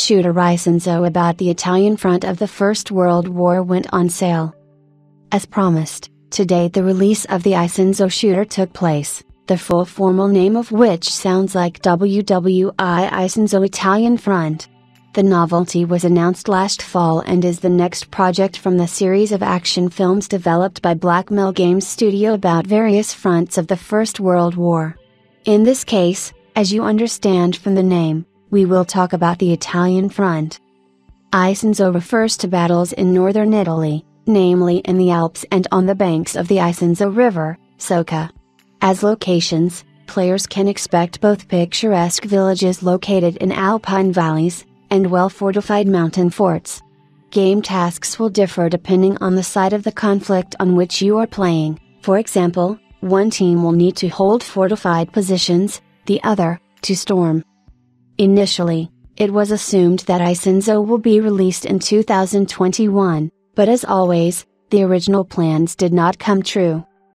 shooter Isonzo about the Italian front of the First World War went on sale. As promised, today the release of the Isonzo shooter took place, the full formal name of which sounds like WWI Isonzo Italian Front. The novelty was announced last fall and is the next project from the series of action films developed by Blackmill Games Studio about various fronts of the First World War. In this case, as you understand from the name, we will talk about the Italian front. Isonzo refers to battles in northern Italy, namely in the Alps and on the banks of the Isonzo River, Soca. As locations, players can expect both picturesque villages located in alpine valleys, and well fortified mountain forts. Game tasks will differ depending on the side of the conflict on which you are playing, for example, one team will need to hold fortified positions, the other, to storm. Initially, it was assumed that Isonzo will be released in 2021, but as always, the original plans did not come true.